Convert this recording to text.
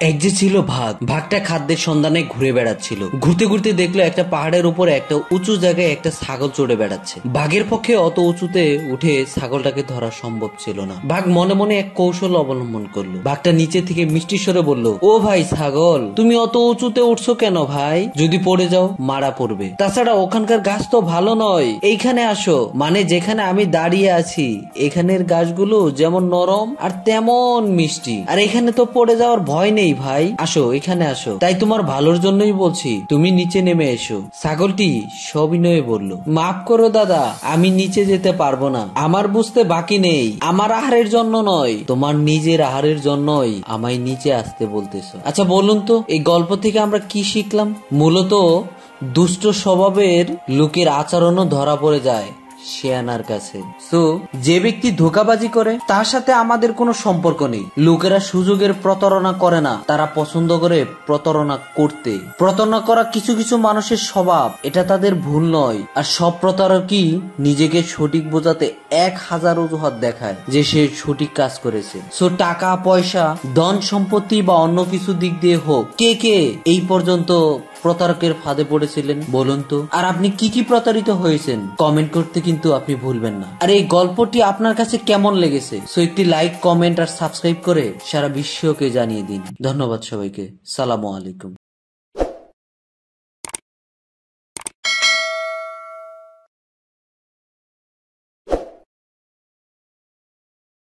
এক যে ছিল ভাগ, ভাগটা খাদ্যের সন্ধানে ঘুরে বেড়াচ্ছিল। ঘুরতে ঘুরতে দেখল একটা পাহাড়ের উপরে একটা উঁচু জায়গায় একটা ছাগল চড়ে বেড়াচ্ছে। বাঘের পক্ষে অত উঁচুতে উঠে ছাগলটাকে ধরা সম্ভব ছিল না। বাঘ মনে মনে এক কৌশল অবলম্বন করল। বাঘটা নিচে থেকে মিষ্টি স্বরে বলল, ও ভাই ছাগল, তুমি অত উঁচুতে উঠছো কেন ভাই? যদি পড়ে যাও, মারা পড়বে। তাছাড়া ওখানকার গাছ তো ভালো নয়। এইখানে আসো। মানে যেখানে আমি দাঁড়িয়ে আছি, এখানের গাছগুলো যেমন নরম আর তেমন মিষ্টি। আর এখানে তো পড়ে যাওয়ার ভয় নেই। ভাই, আসো, এখানে আসো। তাই তোমার ভালোর জন্যই বলছি, তুমি নিচে নেমে এসো। ছাগলটি সবিনয়ে বলল, মাফ করো দাদা, আমি নিচে যেতে পারব না। আমার বুঝতে বাকি নেই। আমার আহারের জন্য নয়। তোমার নিজের আহারের জন্যই আমায় নিচে আসতে বলতেছো। আচ্ছা বলুন তো, এই গল্প থেকে আমরা কি শিখলাম? মূলত দুষ্ট স্বভাবের লোকের আচরণও ধরা পড়ে যায়। শেয়ানার কাছে। সো যে ব্যক্তি ধোকাবাজি করে, তার সাথে আমাদের কোনো সম্পর্ক নেই। লোকেরা সুযোগের প্রতারণা করে না। তারা পছন্দ করে প্রতারণা করতে। প্রতারণা করা কিছু কিছু মানুষের স্বভাব। এটা তাদের ভুল নয়। আর সব প্রতারকই নিজেকে সঠিক বোঝাতে এক হাজার অজুহাত দেখায় যে সে সঠিক কাজ করেছে। সো টাকা, পয়সা ধন সম্পত্তি বা অন্য কিছু দিক দিয়ে হোক, কে কে এই পর্যন্ত প্রতারকের ফাঁদে পড়েছিলেন, বলুন তো। আর আপনি কি কি প্রতারিত হয়েছেন? কমেন্ট করতে কিন্তু আপনি ভুলবেন না। আর এই গল্পটি আপনার কাছে কেমন লেগেছে? সো একটি লাইক কমেন্ট আর সাবস্ক্রাইব করে সারা বিশ্বকে জানিয়ে দিন। ধন্যবাদ সবাইকে। সালামু আলাইকুম।